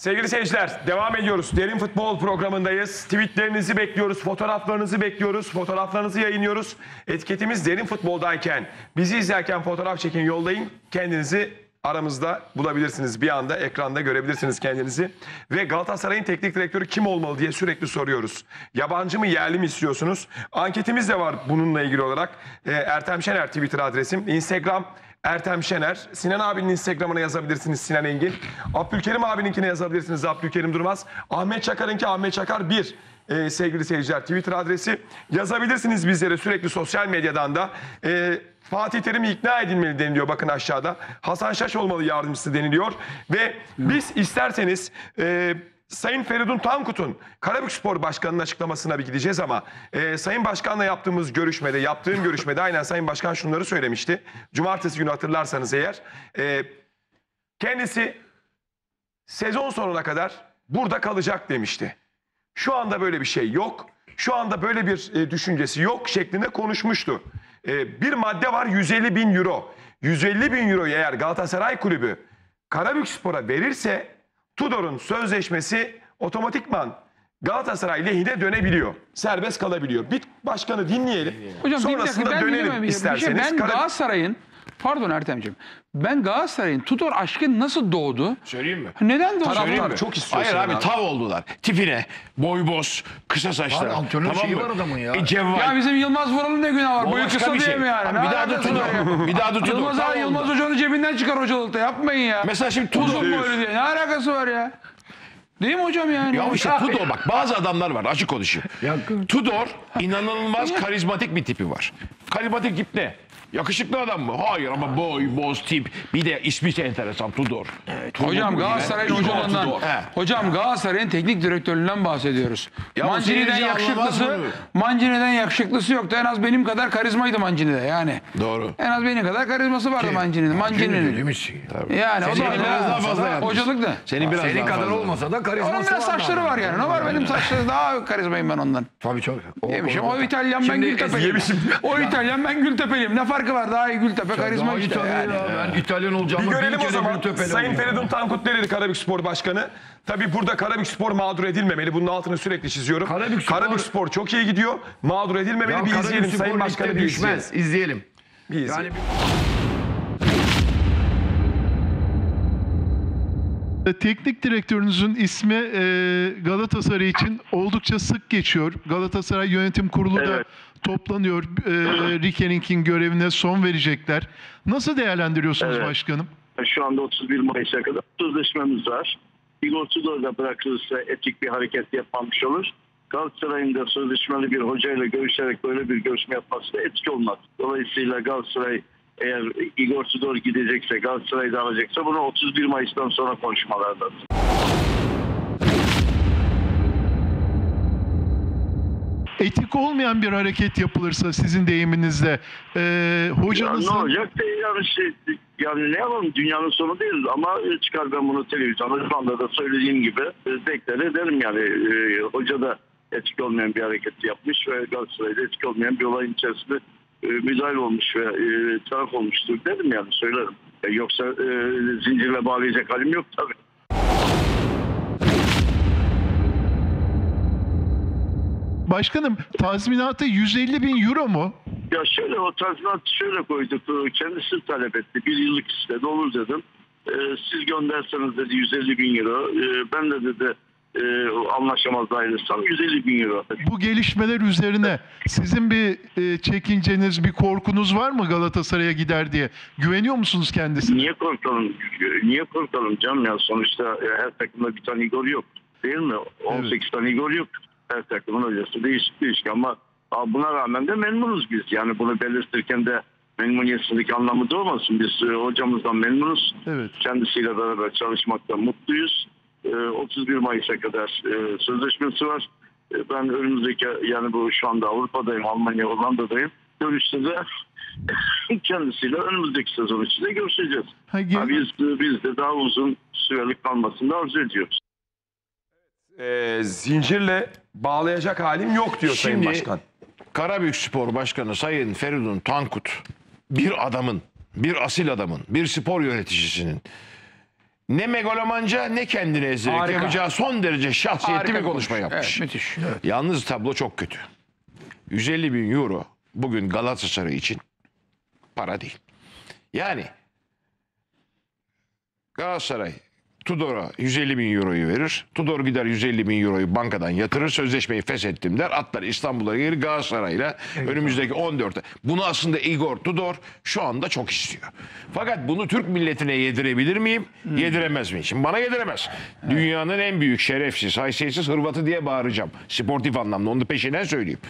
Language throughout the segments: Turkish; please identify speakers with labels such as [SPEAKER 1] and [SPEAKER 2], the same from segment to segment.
[SPEAKER 1] Sevgili seyirciler devam ediyoruz. Derin Futbol programındayız. Tweetlerinizi bekliyoruz, fotoğraflarınızı bekliyoruz, fotoğraflarınızı yayınlıyoruz. Etiketimiz Derin Futbol'dayken, bizi izlerken fotoğraf çekin, yollayın. Kendinizi aramızda bulabilirsiniz. Bir anda ekranda görebilirsiniz kendinizi. Ve Galatasaray'ın teknik direktörü kim olmalı diye sürekli soruyoruz. Yabancı mı yerli mi istiyorsunuz? Anketimiz de var bununla ilgili olarak. Ee, Ertem Şener Twitter adresim. Instagram Ertem Şener. Sinan abinin Instagram'ına yazabilirsiniz Sinan Engin. Abdülkerim abininkine yazabilirsiniz Abdülkerim Durmaz. Ahmet Çakar'ınki Ahmet Çakar 1 ee, sevgili seyirciler Twitter adresi. Yazabilirsiniz bizlere sürekli sosyal medyadan da. Ee, Fatih Terim ikna edilmeli deniliyor bakın aşağıda. Hasan Şaş olmalı yardımcısı deniliyor. Ve biz isterseniz... E, Sayın Feridun Tankut'un Karabükspor Başkanı'nın açıklamasına bir gideceğiz ama e, Sayın Başkan'la yaptığımız görüşmede, yaptığım görüşmede aynen Sayın Başkan şunları söylemişti. Cumartesi günü hatırlarsanız eğer e, kendisi sezon sonuna kadar burada kalacak demişti. Şu anda böyle bir şey yok. Şu anda böyle bir e, düşüncesi yok şeklinde konuşmuştu. E, bir madde var 150 bin euro. 150 bin euroyu eğer Galatasaray Kulübü Karabükspor'a verirse Tudor'un sözleşmesi otomatikman Galatasaray lehine dönebiliyor. Serbest kalabiliyor. Bir başkanı dinleyelim.
[SPEAKER 2] Hocam bir
[SPEAKER 1] Sonrasında
[SPEAKER 2] dakika ben
[SPEAKER 1] dönelim
[SPEAKER 2] bilemem. Bir şey,
[SPEAKER 1] isterseniz.
[SPEAKER 2] ben
[SPEAKER 1] Karabük-
[SPEAKER 2] Galatasaray'ın pardon Ertem'ciğim. Ben Galatasaray'ın Tudor aşkı nasıl doğdu?
[SPEAKER 3] Söyleyeyim mi?
[SPEAKER 2] Neden doğdu?
[SPEAKER 1] Taraftar
[SPEAKER 2] Söyleyeyim mi?
[SPEAKER 1] çok istiyor
[SPEAKER 3] Hayır abi
[SPEAKER 1] abi.
[SPEAKER 3] tav oldular. Tipine, boy boz, kısa saçlar.
[SPEAKER 4] Var, antrenör şeyi var adamın ya.
[SPEAKER 3] E, cevval.
[SPEAKER 2] Ya bizim Yılmaz Vural'ın ne günah var? Boyu
[SPEAKER 3] başka
[SPEAKER 2] kısa
[SPEAKER 3] bir
[SPEAKER 2] diye
[SPEAKER 3] şey.
[SPEAKER 2] mi yani?
[SPEAKER 3] Abi bir daha da? Tudor. Bir daha da Tudor.
[SPEAKER 2] Yılmaz abi Yılmaz. Hoca'nın cebinden çıkar hocalıkta. Yapmayın ya.
[SPEAKER 3] Mesela şimdi
[SPEAKER 2] Uzun
[SPEAKER 3] Tudor.
[SPEAKER 2] boylu diye. Ne alakası var ya? Değil mi hocam yani?
[SPEAKER 3] Ya işte Tudor bak bazı adamlar var açık konuşayım. Tudor inanılmaz karizmatik bir tipi var. Karizmatik tip ne? Yakışıklı adam mı? Hayır ama boy, boz, tip. Bir de ismi de enteresan Tudor. Tudor
[SPEAKER 2] Hocam Galatasaray'ın.
[SPEAKER 3] He.
[SPEAKER 2] hocam Galatasaray'ın teknik direktörlüğünden bahsediyoruz.
[SPEAKER 3] Ya
[SPEAKER 2] Mancini'den
[SPEAKER 3] seyirci
[SPEAKER 2] yakışıklısı,
[SPEAKER 3] anlamaz
[SPEAKER 2] Mancini'den yakışıklısı yoktu. En az benim kadar karizmaydı Mancini'de yani.
[SPEAKER 3] Doğru.
[SPEAKER 2] En az benim kadar karizması vardı Mancini'nin. Mancini'nin.
[SPEAKER 4] mi?
[SPEAKER 2] Yani o
[SPEAKER 3] Senin
[SPEAKER 2] zaman
[SPEAKER 3] biraz daha fazla yapmış.
[SPEAKER 2] hocalık ne?
[SPEAKER 3] Senin biraz
[SPEAKER 4] Senin
[SPEAKER 3] daha
[SPEAKER 4] kadar
[SPEAKER 3] fazla.
[SPEAKER 4] olmasa da karizması
[SPEAKER 2] Onun biraz
[SPEAKER 4] var
[SPEAKER 2] saçları var yani. Ne var benim saçları daha karizmayım ben ondan.
[SPEAKER 4] Tabii çok. O,
[SPEAKER 2] Yemişim.
[SPEAKER 4] o-
[SPEAKER 2] İtalyan ben
[SPEAKER 4] Şimdi
[SPEAKER 2] Gültepe'liyim. O İtalyan ben Gültepe'liyim. Ne farkı var? Daha iyi Gültepe karizma işte. yani.
[SPEAKER 4] ya. Ben İtalyan olacağım.
[SPEAKER 1] Bir görelim o zaman. Sayın Feridun Tankut ne dedi Karabükspor Başkanı? Tabii burada Karabükspor mağdur edilmemeli. Bunun altını sürekli çiziyorum.
[SPEAKER 4] Karabükspor-
[SPEAKER 1] Karabükspor çok iyi gidiyor. Mağdur edilmemeli. bir izleyelim Sayın Başkanı bir izleyelim.
[SPEAKER 4] düşmez. İzleyelim.
[SPEAKER 1] Bir izleyelim.
[SPEAKER 4] Yani
[SPEAKER 5] Teknik direktörünüzün ismi e, Galatasaray için oldukça sık geçiyor. Galatasaray Yönetim Kurulu da
[SPEAKER 6] Evet.
[SPEAKER 5] Toplanıyor. E, Rikenik'in görevine son verecekler. Nasıl değerlendiriyorsunuz
[SPEAKER 6] Evet.
[SPEAKER 5] başkanım?
[SPEAKER 6] Şu anda 31 Mayıs'a kadar sözleşmemiz var. Igor Tudor da bırakılırsa etik bir hareket yapmamış olur. Galatasaray'ın da sözleşmeli bir hocayla görüşerek böyle bir görüşme yapması da etik olmaz. Dolayısıyla Galatasaray eğer Igor Tudor gidecekse, Galatasaray'da alacaksa bunu 31 Mayıs'tan sonra konuşmalar lazım.
[SPEAKER 5] Etik olmayan bir hareket yapılırsa sizin deyiminizle e,
[SPEAKER 6] Ya ne
[SPEAKER 5] hocanızın
[SPEAKER 6] olacak da yani şey, yani ne yapalım dünyanın sonu değil ama çıkar ben bunu televizyonda şu anda da söylediğim gibi e, deklar ederim yani e, hoca da etik olmayan bir hareket yapmış ve Galatasaray'da etik olmayan bir olayın içerisinde e, müdahil olmuş ve e, taraf olmuştur derim yani söylerim. E, yoksa e, zincirle bağlayacak halim yok tabii.
[SPEAKER 5] Başkanım tazminatı 150 bin euro mu?
[SPEAKER 6] Ya şöyle o tazminat şöyle koyduk. e, Kendisi talep etti. Bir yıllık istedi. Olur dedim. E, siz gönderseniz dedi 150 bin euro. E, ben de dedi e, anlaşamaz ayrılsam 150 bin euro.
[SPEAKER 5] Bu gelişmeler üzerine sizin bir e, çekinceniz, bir korkunuz var mı Galatasaray'a gider diye? Güveniyor musunuz kendisine?
[SPEAKER 6] Niye korkalım? Niye korkalım canım ya? Sonuçta e, her takımda bir tane Igor yok. Değil mi? 18 tane Igor yok. Her takımın hocası değişik değişik ama buna rağmen de memnunuz biz. Yani bunu belirtirken de memnuniyetsizlik anlamı da olmasın. Biz e, hocamızdan memnunuz.
[SPEAKER 5] Evet.
[SPEAKER 6] Kendisiyle beraber çalışmaktan mutluyuz. E, 31 Mayıs'a kadar e, sözleşmesi var. E, ben önümüzdeki yani bu şu anda Avrupa'dayım, Almanya, Hollanda'dayım. Görüşte de kendisiyle önümüzdeki sezon içinde görüşeceğiz.
[SPEAKER 5] Ha,
[SPEAKER 6] biz, biz de daha uzun sürelik kalmasını arzu ediyoruz.
[SPEAKER 1] Ee, zincirle bağlayacak halim yok diyor Sayın
[SPEAKER 3] Şimdi-
[SPEAKER 1] Başkan.
[SPEAKER 3] Karabükspor Başkanı Sayın Feridun Tankut bir adamın, bir asil adamın, bir spor yöneticisinin ne megalomanca ne kendini ezerek
[SPEAKER 2] Harika.
[SPEAKER 3] yapacağı son derece şahsiyetli
[SPEAKER 2] Harika
[SPEAKER 3] bir konuşma
[SPEAKER 2] konuşmuş.
[SPEAKER 3] yapmış.
[SPEAKER 2] Evet, müthiş.
[SPEAKER 3] Yalnız tablo çok kötü. 150 bin euro bugün Galatasaray için para değil. Yani Galatasaray Tudor'a 150 bin euroyu verir. Tudor gider 150 bin euroyu bankadan yatırır. Sözleşmeyi feshettim der. Atlar İstanbul'a gelir Galatasaray'la önümüzdeki 14'te. Bunu aslında Igor Tudor şu anda çok istiyor. Fakat bunu Türk milletine yedirebilir miyim? Yediremez miyim? Şimdi bana yediremez. Dünyanın en büyük şerefsiz, haysiyetsiz Hırvatı diye bağıracağım. Sportif anlamda. Onu da peşinden söyleyeyim.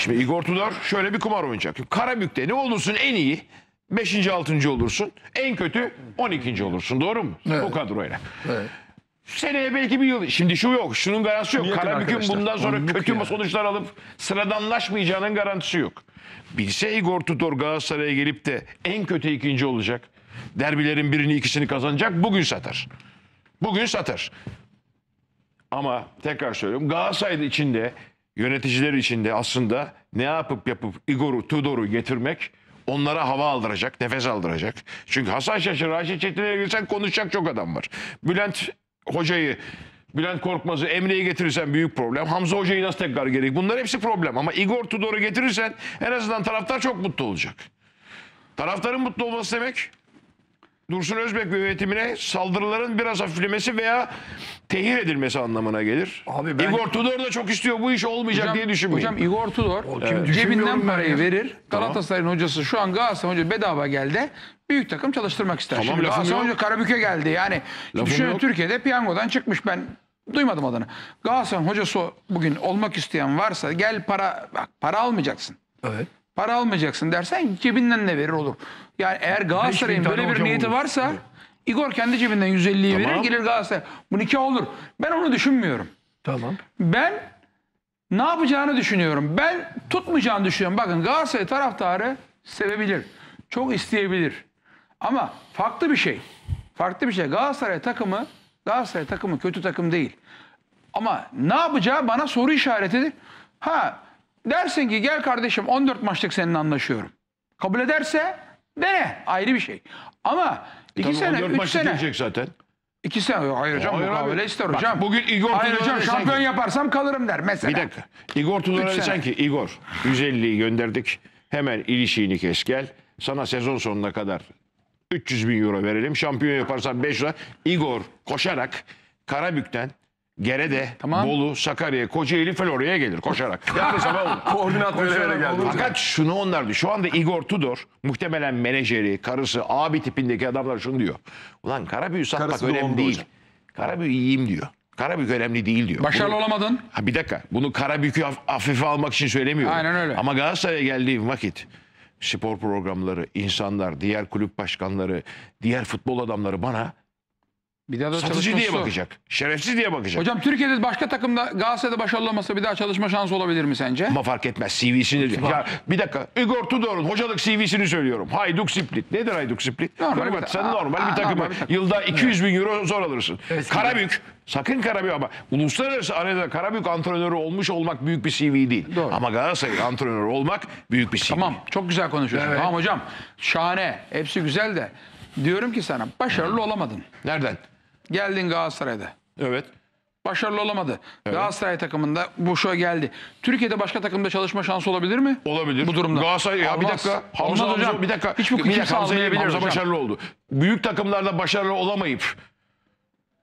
[SPEAKER 3] Şimdi Igor Tudor şöyle bir kumar oynayacak. Karabük'te ne olursun en iyi 5. 6. olursun. En kötü 12. olursun. Doğru mu? Bu kadroyla. Seneye belki bir yıl. Şimdi şu yok. Şunun garantisi yok.
[SPEAKER 1] Yakın
[SPEAKER 3] Karabük'ün
[SPEAKER 1] arkadaşlar.
[SPEAKER 3] bundan sonra
[SPEAKER 4] Onluk
[SPEAKER 3] kötü
[SPEAKER 4] ya.
[SPEAKER 3] sonuçlar alıp sıradanlaşmayacağının garantisi yok. Bilse Igor Tudor Galatasaray'a gelip de en kötü ikinci olacak. Derbilerin birini ikisini kazanacak. Bugün satar. Bugün satar. Ama tekrar söylüyorum Galatasaray içinde yöneticiler içinde aslında ne yapıp yapıp Igor'u Tudor'u getirmek onlara hava aldıracak, nefes aldıracak. Çünkü Hasan Şaşır, Raşit Çetin'e girsen konuşacak çok adam var. Bülent Hoca'yı, Bülent Korkmaz'ı, Emre'yi getirirsen büyük problem. Hamza Hoca'yı nasıl tekrar gerek? Bunlar hepsi problem. Ama Igor Tudor'u getirirsen en azından taraftar çok mutlu olacak. Taraftarın mutlu olması demek Dursun Özbek yönetimine saldırıların biraz hafiflemesi veya tehir edilmesi anlamına gelir.
[SPEAKER 4] Abi ben-
[SPEAKER 3] Igor Tudor da çok istiyor bu iş olmayacak diye düşünmeyin.
[SPEAKER 2] Hocam Igor Tudor
[SPEAKER 4] kim
[SPEAKER 2] cebinden parayı
[SPEAKER 4] ya.
[SPEAKER 2] verir. Galatasaray'ın hocası şu an Galatasaray hocası bedava geldi. Büyük takım çalıştırmak ister.
[SPEAKER 3] Tamam,
[SPEAKER 2] Şimdi Galatasaray hoca Karabük'e geldi. Yani düşünün. Türkiye'de piyangodan çıkmış ben duymadım adını. Galatasaray'ın hocası bugün olmak isteyen varsa gel para bak para almayacaksın.
[SPEAKER 4] Evet.
[SPEAKER 2] Para almayacaksın dersen cebinden ne verir olur. Yani eğer Galatasaray'ın
[SPEAKER 4] tane
[SPEAKER 2] böyle bir
[SPEAKER 4] hocam
[SPEAKER 2] niyeti
[SPEAKER 4] olur.
[SPEAKER 2] varsa Igor kendi cebinden 150'yi
[SPEAKER 3] Tamam.
[SPEAKER 2] verir gelir Galatasaray. Bu nikah olur. Ben onu düşünmüyorum.
[SPEAKER 4] Tamam.
[SPEAKER 2] Ben ne yapacağını düşünüyorum. Ben tutmayacağını düşünüyorum. Bakın Galatasaray taraftarı sevebilir. Çok isteyebilir. Ama farklı bir şey. Farklı bir şey. Galatasaray takımı Galatasaray takımı kötü takım değil. Ama ne yapacağı bana soru işaretidir. Ha dersin ki gel kardeşim 14 maçlık seninle anlaşıyorum. Kabul ederse dene ayrı bir şey. Ama 2
[SPEAKER 3] Tamam,
[SPEAKER 2] sene,
[SPEAKER 3] 14
[SPEAKER 2] 3
[SPEAKER 3] maç
[SPEAKER 2] sene.
[SPEAKER 3] gidecek zaten.
[SPEAKER 2] İki sene. Yok, Hayır hocam
[SPEAKER 3] Hayır abi.
[SPEAKER 2] mukavele ister
[SPEAKER 3] Bak,
[SPEAKER 2] hocam.
[SPEAKER 3] bugün Igor
[SPEAKER 2] Hayır
[SPEAKER 3] Tudor'a
[SPEAKER 2] hocam
[SPEAKER 3] desen
[SPEAKER 2] şampiyon
[SPEAKER 3] ki-
[SPEAKER 2] yaparsam kalırım der mesela.
[SPEAKER 3] Bir dakika. Igor Tudor'a
[SPEAKER 2] Üç
[SPEAKER 3] desen
[SPEAKER 2] sene.
[SPEAKER 3] ki Igor 150'yi gönderdik. Hemen ilişiğini kes gel. Sana sezon sonuna kadar 300 bin euro verelim. Şampiyon yaparsan 5 lira. Igor koşarak Karabük'ten Gerede,
[SPEAKER 2] Tamam.
[SPEAKER 3] Bolu, Sakarya, Kocaeli, Florya'ya gelir koşarak. Yani sabah olur.
[SPEAKER 1] Koordinat vere vere geldi.
[SPEAKER 3] Fakat şunu onlar diyor. Şu anda Igor Tudor muhtemelen menajeri, karısı, abi tipindeki adamlar şunu diyor. Ulan Karabük'ü satmak
[SPEAKER 1] Karısı
[SPEAKER 3] önemli değil.
[SPEAKER 1] hocam.
[SPEAKER 3] Karabük'ü yiyeyim diyor. Karabük önemli değil diyor.
[SPEAKER 2] Başarılı
[SPEAKER 3] Bunu-
[SPEAKER 2] olamadın.
[SPEAKER 3] Ha bir dakika. Bunu Karabük'ü haf- hafife almak için söylemiyorum.
[SPEAKER 2] Aynen öyle.
[SPEAKER 3] Ama Galatasaray'a geldiğim vakit spor programları, insanlar, diğer kulüp başkanları, diğer futbol adamları bana
[SPEAKER 2] Bir daha da
[SPEAKER 3] satıcı
[SPEAKER 2] çalışması
[SPEAKER 3] diye
[SPEAKER 2] zor.
[SPEAKER 3] bakacak. Şerefsiz diye bakacak.
[SPEAKER 2] Hocam Türkiye'de başka takımda Galatasaray'da başarılı olmasa bir daha çalışma şansı olabilir mi sence?
[SPEAKER 3] Ama fark etmez CV'sini. Ya bir dakika. Igor Tudor'un hocalık CV'sini söylüyorum. Hayduk Split. Nedir Hayduk Split?
[SPEAKER 2] Normal
[SPEAKER 3] Normal,
[SPEAKER 2] ta-
[SPEAKER 3] sen normal bir takımı
[SPEAKER 2] normal bir takım.
[SPEAKER 3] yılda 200 bin euro zor alırsın.
[SPEAKER 4] Eskiden.
[SPEAKER 3] Karabük. Sakın Karabük ama uluslararası arenada Karabük antrenörü olmuş olmak büyük bir CV değil.
[SPEAKER 2] Doğru.
[SPEAKER 3] Ama Galatasaray antrenörü olmak büyük bir CV.
[SPEAKER 2] Tamam çok güzel konuşuyorsun. Tamam hocam şahane hepsi güzel de diyorum ki sana başarılı olamadın.
[SPEAKER 3] Nereden?
[SPEAKER 2] Geldin Galatasaray'da.
[SPEAKER 3] Evet.
[SPEAKER 2] Başarılı olamadı. Galatasaray takımında bu şu geldi. Türkiye'de başka takımda çalışma şansı olabilir mi?
[SPEAKER 3] Olabilir.
[SPEAKER 2] Bu durumda.
[SPEAKER 3] Galatasaray ya bir
[SPEAKER 2] Olmaz.
[SPEAKER 3] dakika. Hamza,
[SPEAKER 2] Olmaz hocam.
[SPEAKER 3] bir dakika.
[SPEAKER 2] Hiç bu
[SPEAKER 3] bir
[SPEAKER 2] kimse
[SPEAKER 3] dakika, Hamza, Hamza başarılı oldu. Büyük takımlarda başarılı olamayıp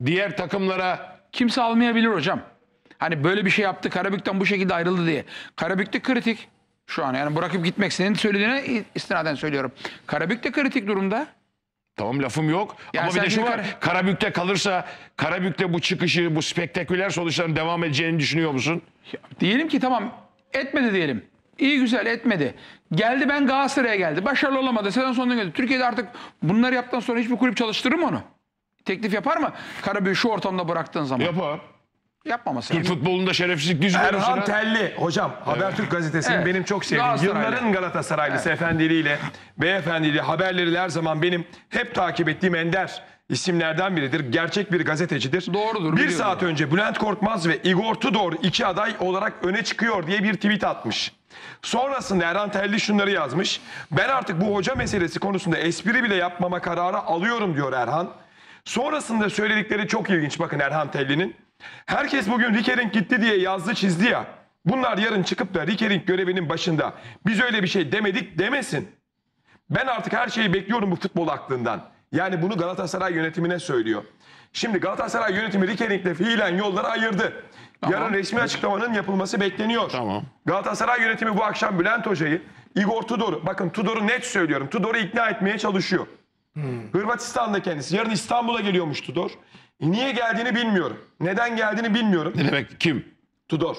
[SPEAKER 3] diğer takımlara
[SPEAKER 2] Kimse almayabilir hocam. Hani böyle bir şey yaptı Karabük'ten bu şekilde ayrıldı diye. Karabük'te kritik. Şu an yani bırakıp gitmek senin söylediğine istinaden söylüyorum. Karabük de kritik durumda.
[SPEAKER 3] Tamam lafım yok.
[SPEAKER 2] Yani
[SPEAKER 3] Ama bir de şu var.
[SPEAKER 2] Kara-
[SPEAKER 3] Karabük'te kalırsa Karabük'te bu çıkışı, bu spektaküler sonuçların devam edeceğini düşünüyor musun?
[SPEAKER 2] Diyelim ki tamam etmedi diyelim. İyi güzel etmedi. Geldi ben Galatasaray'a geldi. Başarılı olamadı. Sezon sonuna geldi. Türkiye'de artık bunları yaptıktan sonra hiçbir kulüp çalıştırır mı onu? Teklif yapar mı? Karabük'ü şu ortamda bıraktığın zaman.
[SPEAKER 3] Yapar.
[SPEAKER 2] Yapmaması
[SPEAKER 3] Türk
[SPEAKER 2] lazım.
[SPEAKER 3] futbolunda şerefsizlik düz
[SPEAKER 1] Erhan Telli hocam Habertürk gazetesinin
[SPEAKER 2] Evet.
[SPEAKER 1] benim çok sevdiğim
[SPEAKER 2] Galatasaraylı.
[SPEAKER 1] yılların Galatasaraylısı efendiliğiyle beyefendiliği haberleri her zaman benim hep takip ettiğim ender isimlerden biridir. Gerçek bir gazetecidir.
[SPEAKER 2] Doğrudur,
[SPEAKER 1] Bir
[SPEAKER 2] biliyorum.
[SPEAKER 1] saat önce Bülent Korkmaz ve Igor Tudor iki aday olarak öne çıkıyor diye bir tweet atmış. Sonrasında Erhan Telli şunları yazmış. Ben artık bu hoca meselesi konusunda espri bile yapmama kararı alıyorum diyor Erhan. Sonrasında söyledikleri çok ilginç bakın Erhan Telli'nin. Herkes bugün Rikering gitti diye yazdı çizdi ya. Bunlar yarın çıkıp da Rikering görevinin başında biz öyle bir şey demedik demesin. Ben artık her şeyi bekliyorum bu futbol aklından. Yani bunu Galatasaray yönetimine söylüyor. Şimdi Galatasaray yönetimi Rikering'le fiilen yolları ayırdı. Yarın resmi açıklamanın yapılması bekleniyor.
[SPEAKER 3] Tamam.
[SPEAKER 1] Galatasaray yönetimi bu akşam Bülent Hoca'yı, Igor Tudor'u, bakın Tudor'u net söylüyorum. Tudor'u ikna etmeye çalışıyor. Hırvatistan'da kendisi. Yarın İstanbul'a geliyormuş Tudor. E, niye geldiğini bilmiyorum. Neden geldiğini bilmiyorum.
[SPEAKER 3] Ne demek kim?
[SPEAKER 1] Tudor.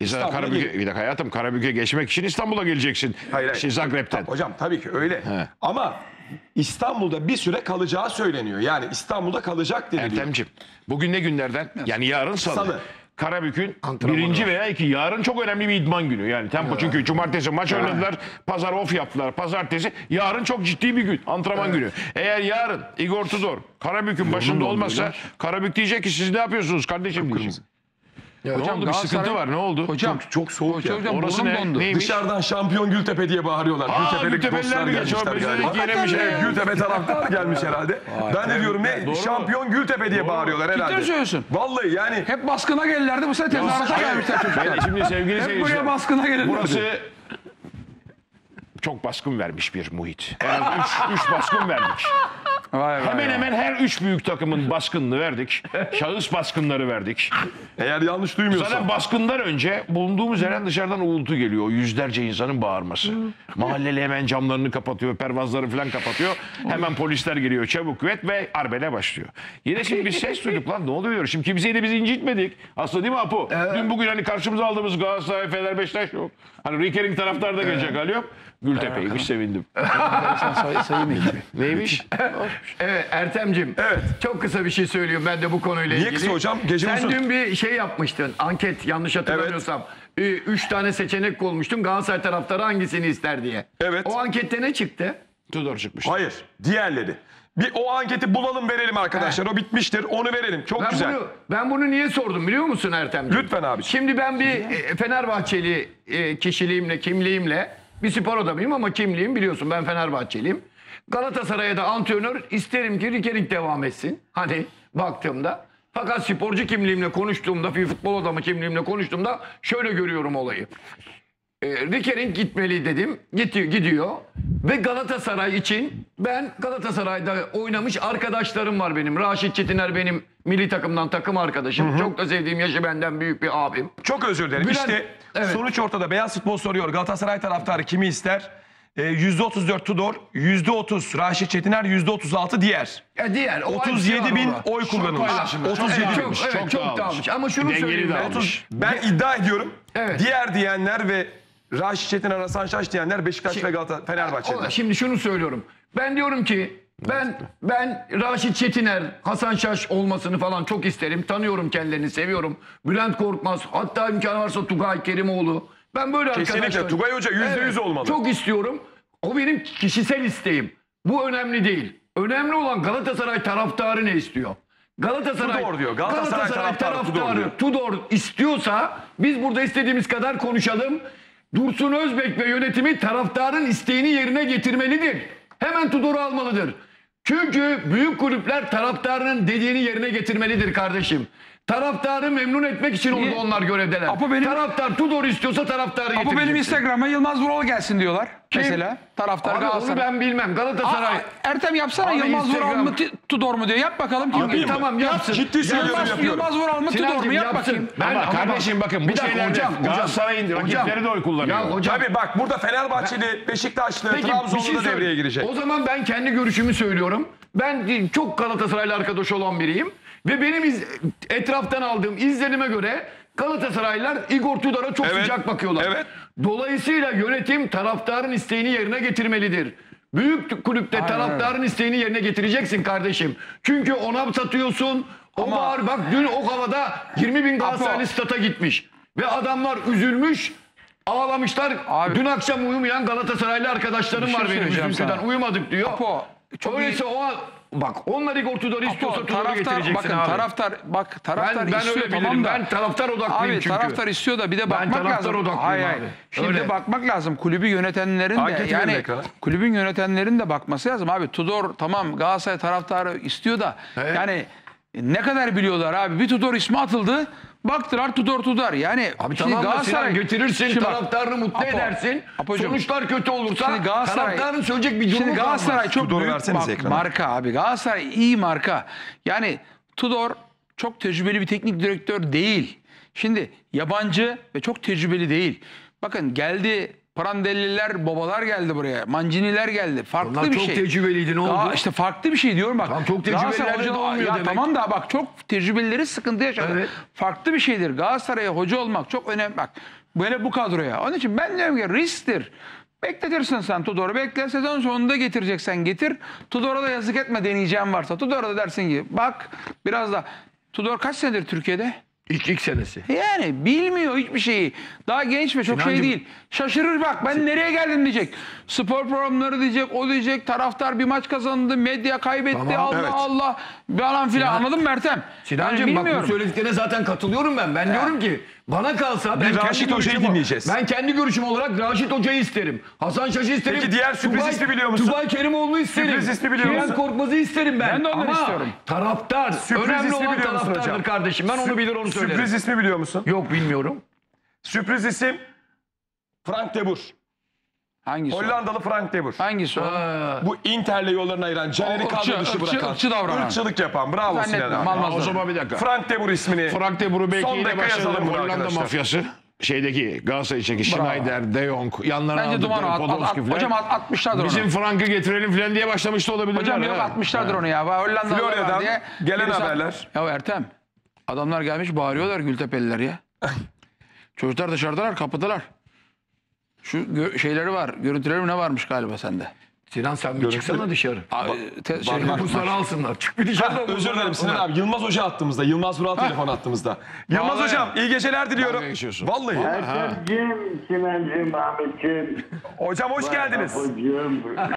[SPEAKER 3] İstanbul
[SPEAKER 1] İstanbul'a
[SPEAKER 3] Karabük'e, bir dakika hayatım Karabük'e geçmek için İstanbul'a geleceksin.
[SPEAKER 1] Hayır, hayır.
[SPEAKER 3] Şey, Zagreb'ten.
[SPEAKER 1] Hocam tabii ki öyle.
[SPEAKER 3] He.
[SPEAKER 1] Ama İstanbul'da bir süre kalacağı söyleniyor. Yani İstanbul'da kalacak deniliyor.
[SPEAKER 3] Ertemciğim bugün ne günlerden? Yani yarın salı.
[SPEAKER 1] Salı.
[SPEAKER 3] Karabük'ün
[SPEAKER 4] Antrenmanı
[SPEAKER 3] birinci
[SPEAKER 4] var.
[SPEAKER 3] veya iki. Yarın çok önemli bir idman günü. Yani tempo çünkü cumartesi maç oynadılar. Pazar off yaptılar. Pazartesi. Yarın çok ciddi bir gün. Antrenman günü. Eğer yarın Igor Tudor Karabük'ün başında olmazsa Karabük diyecek ki siz ne yapıyorsunuz kardeşim diyecek. Ne oldu? Bir
[SPEAKER 2] Galatasaray-
[SPEAKER 3] sıkıntı var. Ne oldu?
[SPEAKER 2] Hocam
[SPEAKER 1] Çok soğuk ya.
[SPEAKER 2] hocam
[SPEAKER 3] Orası ne?
[SPEAKER 2] dondu.
[SPEAKER 3] Neymiş?
[SPEAKER 1] Dışarıdan şampiyon Gültepe diye bağırıyorlar.
[SPEAKER 3] Aa, Gültepe'liler
[SPEAKER 1] dostlar
[SPEAKER 3] mi geçiyor?
[SPEAKER 1] gelmişler
[SPEAKER 3] Biz dedik
[SPEAKER 1] galiba.
[SPEAKER 3] şey.
[SPEAKER 1] Evet, Gültepe taraftarı gelmiş herhalde. ben de diyorum ne?
[SPEAKER 3] Doğru.
[SPEAKER 1] Şampiyon Gültepe diye bağırıyorlar herhalde.
[SPEAKER 2] Ciddi söylüyorsun.
[SPEAKER 1] Vallahi yani
[SPEAKER 2] Hep baskına gelirlerdi bu sefer tezahürata gelmişler çocuklar.
[SPEAKER 3] Ben şimdi sevgili
[SPEAKER 2] Hep
[SPEAKER 3] seyirciler.
[SPEAKER 2] buraya baskına gelirlerdi.
[SPEAKER 3] Burası çok baskın vermiş bir muhit. En az üç, üç baskın verdik.
[SPEAKER 2] Vay vay
[SPEAKER 3] Hemen
[SPEAKER 2] vay.
[SPEAKER 3] hemen her üç büyük takımın baskınını verdik. Şahıs baskınları verdik.
[SPEAKER 1] eğer yanlış duymuyorsam.
[SPEAKER 3] Zaten baskından önce bulunduğumuz yerden dışarıdan uğultu geliyor. O Yüzlerce insanın bağırması. Mahalleli hemen camlarını kapatıyor, pervazları falan kapatıyor. Hemen polisler geliyor, çabuk kuvvet ve arbele başlıyor. Yine şimdi bir ses duyduk lan ne oluyor? Şimdi kimseyi de biz incitmedik. Aslında değil mi Apo? Dün bugün hani karşımıza aldığımız Galatasaray, Fener, Beşiktaş yok. Hani Rikering taraftar da gelecek hali yok. Gültepe'ymiş sevindim.
[SPEAKER 2] Say, sayım ekibi.
[SPEAKER 3] Neymiş?
[SPEAKER 4] Evet Ertem'cim.
[SPEAKER 1] Evet.
[SPEAKER 4] Çok kısa bir şey söylüyorum ben de bu konuyla
[SPEAKER 1] Niye
[SPEAKER 4] ilgili.
[SPEAKER 1] kısa hocam? Gece
[SPEAKER 4] Sen
[SPEAKER 1] uzun.
[SPEAKER 4] dün bir şey yapmıştın. Anket yanlış hatırlamıyorsam. Ee, Üç tane seçenek koymuştun. Galatasaray taraftarı hangisini ister diye.
[SPEAKER 1] Evet.
[SPEAKER 4] O ankette ne çıktı?
[SPEAKER 3] Tudor çıkmış.
[SPEAKER 1] Hayır. Diğerleri. Bir o anketi bulalım verelim arkadaşlar. O bitmiştir. Onu verelim. Çok
[SPEAKER 4] Ben
[SPEAKER 1] güzel.
[SPEAKER 4] bunu ben bunu niye sordum biliyor musun Ertem'ciğim?
[SPEAKER 1] Lütfen abi.
[SPEAKER 4] Şimdi ben bir e, Fenerbahçeli e, kişiliğimle, kimliğimle bir spor adamıyım ama kimliğim biliyorsun ben Fenerbahçeliyim. Galatasaray'a da antrenör isterim ki Rikerik devam etsin. Hani baktığımda. Fakat sporcu kimliğimle konuştuğumda, bir futbol adamı kimliğimle konuştuğumda şöyle görüyorum olayı. E, Rikering gitmeli dedim. Gidiyor, gidiyor. Ve Galatasaray için ben Galatasaray'da oynamış arkadaşlarım var benim. Raşit Çetiner benim milli takımdan takım arkadaşım. Çok da sevdiğim yaşı benden büyük bir abim.
[SPEAKER 1] Çok özür dilerim.
[SPEAKER 4] Bülent-
[SPEAKER 1] işte
[SPEAKER 4] Evet.
[SPEAKER 1] sonuç ortada. Beyaz futbol soruyor. Galatasaray taraftarı kimi ister? Ee, %34 Tudor, %30 Raşit Çetiner, %36 diğer.
[SPEAKER 4] Ya diğer o
[SPEAKER 1] 37 bin
[SPEAKER 4] orada.
[SPEAKER 1] oy kullanılmış.
[SPEAKER 3] paylaşımda, çok
[SPEAKER 1] 37
[SPEAKER 4] Evet,
[SPEAKER 1] bin.
[SPEAKER 4] çok, evet,
[SPEAKER 3] Çok dağılmış.
[SPEAKER 4] Ama şunu
[SPEAKER 3] Dengeli
[SPEAKER 4] söyleyeyim ben.
[SPEAKER 3] dağılmış.
[SPEAKER 1] Ben iddia ediyorum.
[SPEAKER 4] Evet.
[SPEAKER 1] Diğer diyenler ve Raşit Çetiner, Hasan Şaş diyenler Beşiktaş ve Galatasaray,
[SPEAKER 4] O-
[SPEAKER 1] Fenerbahçe'de.
[SPEAKER 4] Şimdi şunu söylüyorum. Ben diyorum ki ben ben Raşit Çetiner, Hasan Şaş olmasını falan çok isterim. Tanıyorum kendilerini, seviyorum. Bülent Korkmaz, hatta imkanı varsa Tugay Kerimoğlu. Ben böyle
[SPEAKER 1] Kesinlikle.
[SPEAKER 4] arkadaşlar.
[SPEAKER 1] Tugay Hoca yüzde yüz olmalı.
[SPEAKER 4] Çok istiyorum. O benim kişisel isteğim. Bu önemli değil. Önemli olan Galatasaray taraftarı ne istiyor? Galatasaray,
[SPEAKER 1] Tudor diyor. Galatasaray taraftarı Tudor diyor.
[SPEAKER 4] Tudor istiyorsa biz burada istediğimiz kadar konuşalım. Dursun Özbek ve yönetimi taraftarın isteğini yerine getirmelidir. Hemen Tudor'u almalıdır. Çünkü büyük kulüpler taraftarının dediğini yerine getirmelidir kardeşim. Taraftarı memnun etmek için orada onlar görevdeler.
[SPEAKER 2] Apo benim-
[SPEAKER 4] Taraftar Tudor istiyorsa taraftarı
[SPEAKER 2] Bu
[SPEAKER 4] getireceksin.
[SPEAKER 2] benim Instagram'a Yılmaz Vural gelsin diyorlar. Mesela taraftar
[SPEAKER 4] Abi onu
[SPEAKER 2] Galatasaray.
[SPEAKER 4] ben bilmem. Galatasaray.
[SPEAKER 2] Aa, Ertem yapsana
[SPEAKER 4] Abi
[SPEAKER 2] Yılmaz Vural
[SPEAKER 4] Instagram-
[SPEAKER 2] mı Ti- Tudor mu diyor. Yap bakalım kim?
[SPEAKER 1] Mı?
[SPEAKER 4] tamam yapsın.
[SPEAKER 1] Ciddi söylüyorum
[SPEAKER 2] Yılmaz,
[SPEAKER 1] yapıyorum.
[SPEAKER 2] Yılmaz Vural mı Tudor mu?
[SPEAKER 4] Sinancığım
[SPEAKER 2] Yap
[SPEAKER 4] yapsın.
[SPEAKER 2] bakayım.
[SPEAKER 4] Ben-
[SPEAKER 3] Ama kardeşim
[SPEAKER 4] bak-
[SPEAKER 3] bakın bu şeylerde
[SPEAKER 4] hocam, hocam,
[SPEAKER 3] Galatasaray'ın
[SPEAKER 4] hocam.
[SPEAKER 3] rakipleri de oy kullanıyor.
[SPEAKER 4] Ya hocam.
[SPEAKER 1] Tabii bak burada Fenerbahçeli, Beşiktaşlı,
[SPEAKER 4] Peki, bir
[SPEAKER 1] Trabzonlu
[SPEAKER 4] şey
[SPEAKER 1] da
[SPEAKER 4] söyle.
[SPEAKER 1] devreye girecek.
[SPEAKER 4] O zaman ben kendi görüşümü söylüyorum. Ben çok Galatasaraylı arkadaş olan biriyim. Ve benim iz- etraftan aldığım izlenime göre Galatasaraylılar Igor Tudor'a çok
[SPEAKER 1] Evet,
[SPEAKER 4] sıcak bakıyorlar.
[SPEAKER 1] evet.
[SPEAKER 4] Dolayısıyla yönetim taraftarın isteğini yerine getirmelidir. Büyük kulüpte taraftarın isteğini yerine getireceksin kardeşim. Çünkü ona satıyorsun. O
[SPEAKER 2] Ama-
[SPEAKER 4] var bak dün o havada 20 bin Galatasaraylı stata gitmiş. Ve adamlar üzülmüş. Ağlamışlar.
[SPEAKER 2] Abi-
[SPEAKER 4] Dün akşam uyumayan Galatasaraylı arkadaşlarım
[SPEAKER 2] Bir şey
[SPEAKER 4] var benim
[SPEAKER 2] söyleyeceğim
[SPEAKER 4] üzüntüden.
[SPEAKER 2] sana.
[SPEAKER 4] Uyumadık diyor.
[SPEAKER 2] Apo, çok
[SPEAKER 4] Öyleyse
[SPEAKER 2] iyi-
[SPEAKER 4] o bak onlar Igor Tudor'u istiyorsa
[SPEAKER 2] taraftar
[SPEAKER 4] getireceksin
[SPEAKER 2] bakın
[SPEAKER 4] abi.
[SPEAKER 2] taraftar bak taraftar
[SPEAKER 4] ben, ben
[SPEAKER 2] istiyor
[SPEAKER 4] öyle bilirim.
[SPEAKER 2] tamam da.
[SPEAKER 4] Ben taraftar odaklıyım
[SPEAKER 2] Abi
[SPEAKER 4] çünkü.
[SPEAKER 2] taraftar istiyor da bir de
[SPEAKER 4] Ben
[SPEAKER 2] bakmak
[SPEAKER 4] taraftar
[SPEAKER 2] lazım.
[SPEAKER 4] odaklıyım
[SPEAKER 2] Hayır,
[SPEAKER 4] abi.
[SPEAKER 2] Şimdi
[SPEAKER 4] Öyle.
[SPEAKER 2] bakmak lazım. Kulübü yönetenlerin de
[SPEAKER 1] verin
[SPEAKER 2] yani kulübün yönetenlerin de bakması lazım. Abi Tudor tamam Galatasaray taraftarı istiyor da
[SPEAKER 4] Evet.
[SPEAKER 2] yani ne kadar biliyorlar abi. Bir Tudor ismi atıldı. Baktılar Tudor Tudor. Yani
[SPEAKER 4] Abi
[SPEAKER 2] şimdi
[SPEAKER 4] tamam da Sinan getirirsin,
[SPEAKER 2] Şimdi bak,
[SPEAKER 4] taraftarını mutlu
[SPEAKER 2] Apo,
[SPEAKER 4] edersin.
[SPEAKER 2] Apocuğum,
[SPEAKER 4] Sonuçlar kötü olursa
[SPEAKER 2] Şimdi Galatasaray-
[SPEAKER 4] taraftarın söyleyecek bir durumu
[SPEAKER 2] Şimdi Galatasaray
[SPEAKER 4] kalmaz.
[SPEAKER 2] çok
[SPEAKER 1] Tudor'u
[SPEAKER 2] büyük bak,
[SPEAKER 1] ekrana.
[SPEAKER 2] marka abi. Galatasaray iyi marka. Yani Tudor çok tecrübeli bir teknik direktör değil. Şimdi yabancı ve çok tecrübeli değil. Bakın geldi Prandelliler, babalar geldi buraya. Manciniler geldi. Farklı
[SPEAKER 4] Onlar
[SPEAKER 2] bir
[SPEAKER 4] çok
[SPEAKER 2] şey.
[SPEAKER 4] tecrübeliydi, ne oldu?
[SPEAKER 2] Aa, işte farklı bir şey diyorum bak.
[SPEAKER 4] Tamam, çok tecrübeliler de olmuyor
[SPEAKER 2] ya
[SPEAKER 4] demek.
[SPEAKER 2] Tamam da bak çok tecrübelileri sıkıntı yaşadı.
[SPEAKER 4] Evet.
[SPEAKER 2] Farklı bir şeydir. Galatasaray'a hoca olmak çok önemli. Bak böyle bu kadroya. Onun için ben diyorum ki risktir. Bekletirsin sen Tudor'u. Bekle sezon sonunda getireceksen getir. Tudor'a da yazık etme deneyeceğim varsa. Tudor'a da dersin ki bak biraz da Tudor kaç senedir Türkiye'de?
[SPEAKER 4] İlk, ilk senesi.
[SPEAKER 2] Yani bilmiyor hiçbir şeyi. Daha genç ve çok şey
[SPEAKER 4] Sinancım-
[SPEAKER 2] değil. Şaşırır bak ben nereye geldim diyecek. Spor programları diyecek, o diyecek. Taraftar bir maç kazandı, medya kaybetti.
[SPEAKER 4] Tamam,
[SPEAKER 2] Allah
[SPEAKER 1] evet.
[SPEAKER 2] Allah falan filan. Anladın mı Ertem?
[SPEAKER 4] Sinancığım
[SPEAKER 2] Yani
[SPEAKER 4] bak bu
[SPEAKER 2] bilmiyorum.
[SPEAKER 4] söylediklerine zaten katılıyorum ben. Ben diyorum ki bana kalsa ben
[SPEAKER 1] Bir Raşit
[SPEAKER 4] kendi
[SPEAKER 1] Hoca'yı
[SPEAKER 4] görüşüm-
[SPEAKER 1] dinleyeceğiz.
[SPEAKER 4] Ben kendi görüşüm olarak Raşit Hoca'yı isterim. Hasan Şaş'ı isterim.
[SPEAKER 1] Peki diğer sürpriz ismi biliyor musun?
[SPEAKER 4] Tugay Kerimoğlu'nu isterim.
[SPEAKER 1] Sürpriz ismi biliyor musun?
[SPEAKER 4] Korkmaz'ı isterim ben.
[SPEAKER 2] Ben de onları
[SPEAKER 4] Ama
[SPEAKER 2] istiyorum.
[SPEAKER 4] taraftar.
[SPEAKER 1] Sürpriz
[SPEAKER 4] önemli
[SPEAKER 1] ismi
[SPEAKER 4] olan
[SPEAKER 1] biliyor musun
[SPEAKER 4] taraftardır
[SPEAKER 1] hocam?
[SPEAKER 4] kardeşim. Ben onu bilir onu söylerim.
[SPEAKER 1] Sürpriz ismi biliyor musun?
[SPEAKER 4] Yok bilmiyorum.
[SPEAKER 1] Sürpriz isim Frank de Boer.
[SPEAKER 2] Hangisi?
[SPEAKER 1] Hollandalı Frank de Boer.
[SPEAKER 2] Hangisi o?
[SPEAKER 1] Bu Inter'le yollarını ayıran, Caner'i kadro dışı
[SPEAKER 2] ırkçı-
[SPEAKER 1] bırakan,
[SPEAKER 2] ırkçı davranan.
[SPEAKER 1] ırkçılık yapan. Bravo Sinan abi.
[SPEAKER 2] almazlar.
[SPEAKER 3] O zaman bir dakika.
[SPEAKER 1] Frank de Boer ismini.
[SPEAKER 3] Frank de Boer'u belki yine
[SPEAKER 1] bunu
[SPEAKER 3] Hollanda mafyası. Şeydeki Galatasaray'daki. Schneider, De Jong, yanlarına
[SPEAKER 2] Bence
[SPEAKER 3] aldıkları
[SPEAKER 2] at, at, at,
[SPEAKER 3] Podolski falan.
[SPEAKER 2] hocam at, atmışlardır
[SPEAKER 3] Bizim
[SPEAKER 2] onu.
[SPEAKER 3] Frank'ı getirelim falan diye başlamıştı olabilirler.
[SPEAKER 2] Hocam yok
[SPEAKER 3] ha.
[SPEAKER 2] atmışlardır onu ya. Hollanda'da
[SPEAKER 1] Florya'dan
[SPEAKER 2] diye.
[SPEAKER 1] gelen
[SPEAKER 2] Birisi-
[SPEAKER 1] haberler.
[SPEAKER 2] Ya Ertem adamlar gelmiş bağırıyorlar Gültepeliler ya. Çocuklar dışarıdalar kapıdalar. Şu gö- şeyleri var. Görüntüleri mi ne varmış galiba sende?
[SPEAKER 4] Sinan sen bir çıksana dışarı.
[SPEAKER 2] Aa, te- şey-
[SPEAKER 4] Kapısını alsınlar. Çık bir dışarı.
[SPEAKER 1] Özür dilerim Sinan abi. Yılmaz Hoca attığımızda. Yılmaz Vural telefon attığımızda. Yılmaz
[SPEAKER 2] Vallahi.
[SPEAKER 1] Hocam iyi geceler diliyorum.
[SPEAKER 3] Dalga geçiyorsun.
[SPEAKER 1] Vallahi.
[SPEAKER 7] Ertem'cim, Sinancım, Ahmet'cim.
[SPEAKER 1] Hocam hoş geldiniz.
[SPEAKER 7] Hocam.